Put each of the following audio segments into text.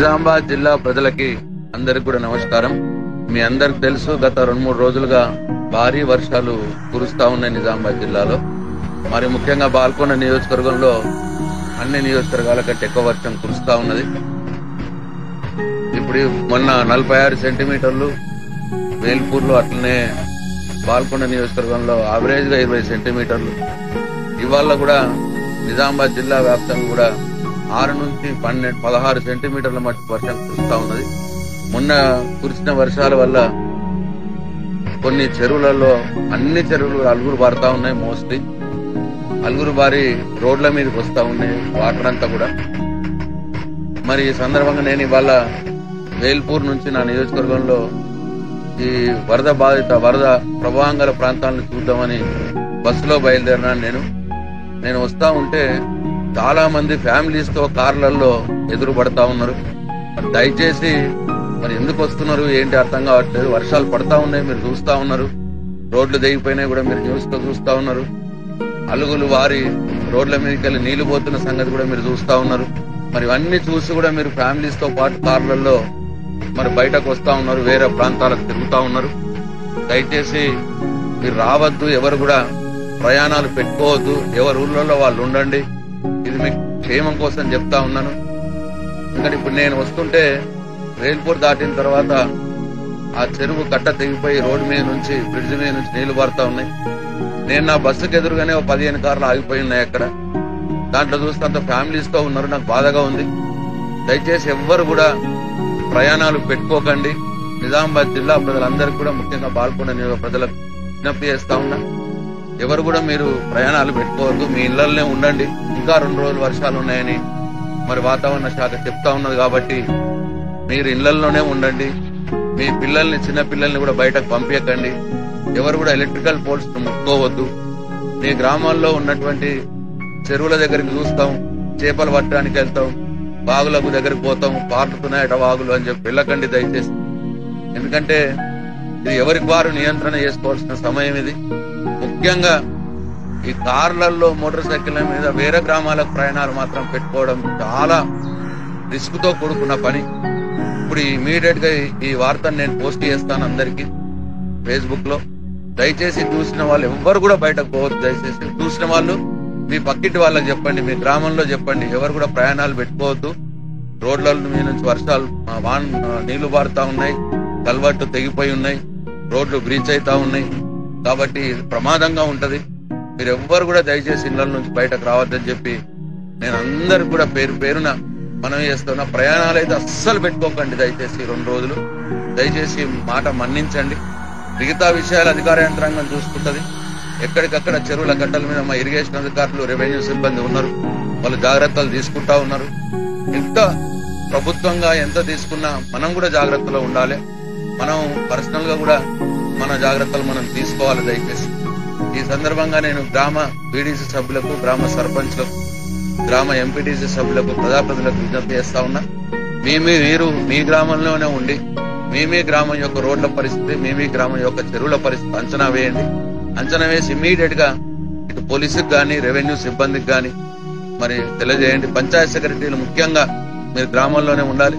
నిజామాబాద్ జిల్లా ప్రజలకి అందరికి కూడా నమస్కారం. మీ అందరికి తెలుసు గత రెండు మూడు రోజులుగా భారీ వర్షాలు కురుస్తా ఉన్నాయి నిజామాబాద్ జిల్లాలో. మరి ముఖ్యంగా బాల్కొండ నియోజకవర్గంలో అన్ని నియోజకవర్గాల కంటే ఎక్కువ వర్షం కురుస్తా ఉన్నది. ఇప్పుడు మొన్న నలభై ఆరు సెంటీమీటర్లు వేల్పూర్లో అట్లనే బాల్కొండ నియోజకవర్గంలో యావరేజ్గా ఇరవై సెంటీమీటర్లు. ఇవాళ కూడా నిజామాబాద్ జిల్లా వ్యాప్తంగా కూడా ఆరు నుంచి పన్నెండు పదహారు సెంటీమీటర్ల మట్టి వర్షం కురుస్తా ఉన్నది. మొన్న కురిసిన వర్షాల వల్ల కొన్ని చెరువులలో అన్ని చెరువులు అలుగురు పారుతా ఉన్నాయి మోస్ట్లీ. అలుగురు బారి రోడ్ల మీదకి వస్తా ఉన్నాయి వాటర్ అంతా కూడా. మరి ఈ సందర్భంగా నేను ఇవాళ వేల్పూర్ నుంచి నా నియోజకవర్గంలో ఈ వరద బాధిత వరద ప్రభావం గల ప్రాంతాలను చూద్దామని బస్సులో బయలుదేరినాను నేను. నేను వస్తా ఉంటే చాలా మంది ఫ్యామిలీస్తో కార్లలో ఎదురు పడతా ఉన్నారు దయచేసి మరి ఎందుకు వస్తున్నారు? ఏంటి అర్థం కావట్లేదు. వర్షాలు పడతా ఉన్నాయి మీరు చూస్తా ఉన్నారు. రోడ్లు దిగిపోయినాయి కూడా మీరు న్యూస్తో చూస్తా ఉన్నారు. అలుగులు వారి రోడ్ల మీదకి వెళ్ళి నీళ్ళు పోతున్న సంగతి కూడా మీరు చూస్తా ఉన్నారు. మరి ఇవన్నీ చూసి కూడా మీరు ఫ్యామిలీస్తో పాటు కార్లలో మరి బయటకు వస్తా ఉన్నారు వేరే ప్రాంతాలకు తిరుగుతా ఉన్నారు. దయచేసి మీరు రావద్దు ఎవరు కూడా ప్రయాణాలు పెట్టుకోవద్దు. ఎవరు ఊళ్ళలో వాళ్ళు ఉండండి. ఇది మీ క్షేమం కోసం చెప్తా ఉన్నాను. ఎందుకంటే ఇప్పుడు నేను వస్తుంటే రైల్పూర్ దాటిన తర్వాత ఆ చెరువు కట్ట తెగిపోయి రోడ్డు మీద నుంచి బ్రిడ్జ్ మీద నుంచి నీళ్ళు పడతా ఉన్నాయి. నేను నా బస్సుకి ఎదురుగానే ఒక పదిహేను కార్లు ఆగిపోయి ఉన్నాయి అక్కడ. దాంట్లో చూస్తే అంత ఫ్యామిలీస్తో ఉన్నారు నాకు బాధగా ఉంది. దయచేసి ఎవ్వరు కూడా ప్రయాణాలు పెట్టుకోకండి. నిజామాబాద్ జిల్లా ప్రజలందరికీ కూడా ముఖ్యంగా బాల్కొండ నియోజక ప్రజలకు విజ్ఞప్తి చేస్తా ఉన్నా. ఎవరు కూడా మీరు ప్రయాణాలు పెట్టుకోవద్దు. మీ ఇళ్ళలోనే ఉండండి. ఇంకా రెండు రోజులు వర్షాలు ఉన్నాయని మరి వాతావరణ శాఖ చెప్తా ఉన్నది కాబట్టి మీరు ఇళ్ళలోనే ఉండండి. మీ పిల్లల్ని చిన్న పిల్లల్ని కూడా బయటకు పంపించకండి ఎవరు కూడా ఎలక్ట్రికల్ పోల్స్ ముట్టుకోవద్దు. మీ గ్రామాల్లో ఉన్నటువంటి చెరువుల దగ్గరికి చూస్తాం చేపలు పట్టడానికి వెళ్తాం బాగులకు దగ్గరికి పోతాం పారుతున్నాయట వాగులు అని చెప్పి వెళ్ళకండి దయచేసి. ఎందుకంటే ఇది ఎవరికి వారు నియంత్రణ చేసుకోవాల్సిన సమయం ఇది. ముఖ్యంగా ఈ కార్లలో మోటార్ సైకిళ్ళ మీద వేరే గ్రామాలకు ప్రయాణాలు మాత్రం పెట్టుకోవడం చాలా రిస్క్తో కూడుకున్న పని. ఇప్పుడు ఇమీడియట్గా ఈ- వార్తను నేను పోస్ట్ చేస్తాను అందరికి ఫేస్బుక్లో. దయచేసి చూసిన వాళ్ళు ఎవ్వరు కూడా బయటకు పోవద్దు. దయచేసి చూసిన వాళ్ళు మీ పక్కింటి వాళ్ళకి చెప్పండి మీ గ్రామంలో చెప్పండి. ఎవరు కూడా ప్రయాణాలు పెట్టుకోవద్దు. రోడ్ల మీద నుంచి వర్షాలు వాన్ నీళ్ళు పారుతా ఉన్నాయి. కల్వర్టు తెగిపోయి ఉన్నాయి. రోడ్లు బ్రీచ్ అవుతా ఉన్నాయి. కాబట్టి ప్రమాదంగా ఉంటది. మీరు ఎవ్వరు కూడా దయచేసి ఇళ్ళ నుంచి బయటకు రావద్దని చెప్పి నేను అందరికి కూడా పేరు పేరున మనం చేస్తున్న. ప్రయాణాలు అయితే అస్సలు పెట్టుకోకండి దయచేసి రెండు రోజులు. దయచేసి మాట మన్నించండి. మిగతా విషయాలు అధికార యంత్రాంగం చూసుకుంటది. ఎక్కడికక్కడ చెరువుల గడ్డల మీద మా ఇరిగేషన్ అధికారులు రెవెన్యూ సిబ్బంది ఉన్నారు. వాళ్ళు జాగ్రత్తలు తీసుకుంటా ఉన్నారు. ఎంత ప్రభుత్వంగా ఎంత తీసుకున్నా మనం కూడా జాగ్రత్తలో ఉండాలి. మనం పర్సనల్గా కూడా మన జాగ్రత్తలు మనం తీసుకోవాలి దయచేసి. ఈ సందర్భంగా నేను గ్రామ బీడీసీ సభ్యులకు గ్రామ సర్పంచ్లకు గ్రామ ఎంపీటీసీ సభ్యులకు ప్రజాప్రతినిధులకు విజ్ఞప్తి చేస్తా ఉన్నా. మీ మీరు మీ గ్రామంలోనే ఉండి మీ మీ గ్రామం యొక్క రోడ్ల పరిస్థితి మీ మీ గ్రామం యొక్క చెరువుల పరిస్థితి అంచనా వేయండి. అంచనా వేసి ఇమీడియట్గా ఇటు పోలీసుకి గాని రెవెన్యూ సిబ్బందికి గాని మరి తెలియజేయండి. పంచాయత్ సెక్రటరీలు ముఖ్యంగా మీరు గ్రామంలోనే ఉండాలి.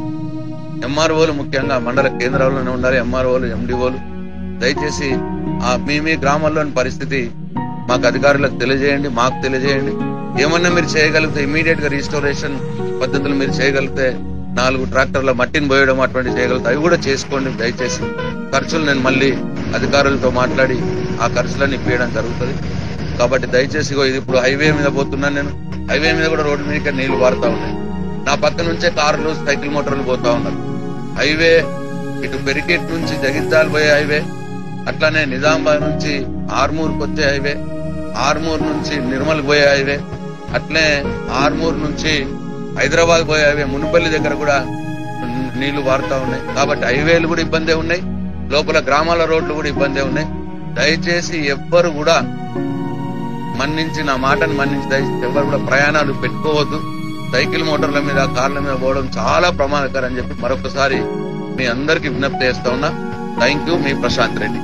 ఎంఆర్ఓలు ముఖ్యంగా మండల కేంద్రాల్లోనే ఉండాలి. ఎంఆర్ఓలు ఎండిఓలు దయచేసి ఆ మీ మీ గ్రామంలోని పరిస్థితి మాకు అధికారులకు తెలియజేయండి మాకు తెలియజేయండి. ఏమన్నా మీరు చేయగలిగితే ఇమీడియట్గా రీస్టోరేషన్ పద్ధతులు మీరు చేయగలిగితే నాలుగు ట్రాక్టర్ల మట్టిని పోయడం అటువంటి చేయగలిగితే అవి కూడా చేసుకోండి దయచేసి. ఖర్చులు నేను మళ్ళీ అధికారులతో మాట్లాడి ఆ ఖర్చులన్నీ ఇప్పించడం జరుగుతుంది. కాబట్టి దయచేసి ఇది ఇప్పుడు హైవే మీద పోతున్నాను నేను. హైవే మీద కూడా రోడ్డు మీద నీళ్ళు పారుతా ఉన్నాయి. నా పక్క నుంచే కార్లు సైకిల్ మోటార్లు పోతా ఉన్నారు. హైవే ఇటు పెరికెట్ నుంచి జగిత్యాల పోయే హైవే అట్లానే నిజామాబాద్ నుంచి ఆర్మూర్కి వచ్చే హైవే ఆర్మూర్ నుంచి నిర్మల్ పోయే హైవే అట్లే ఆర్మూర్ నుంచి హైదరాబాద్ పోయే హైవే మునుపల్లి దగ్గర కూడా నీళ్ళు పారుతా ఉన్నాయి. కాబట్టి హైవేలు కూడా ఇబ్బందే ఉన్నాయి. లోపల గ్రామాల రోడ్లు కూడా ఇబ్బందే ఉన్నాయి. దయచేసి ఎవ్వరు కూడా మన్నించి నా మాటను మన్నించి దయచేసి ఎవరు కూడా ప్రయాణాలు పెట్టుకోవద్దు. సైకిల్ మోటార్ల మీద కార్ల మీద పోవడం చాలా ప్రమాదకరం అని చెప్పి మరొకసారి మీ అందరికి విజ్ఞప్తి చేస్తా ఉన్నా. థ్యాంక్ యూ మీ ప్రశాంత్ రెడ్డి.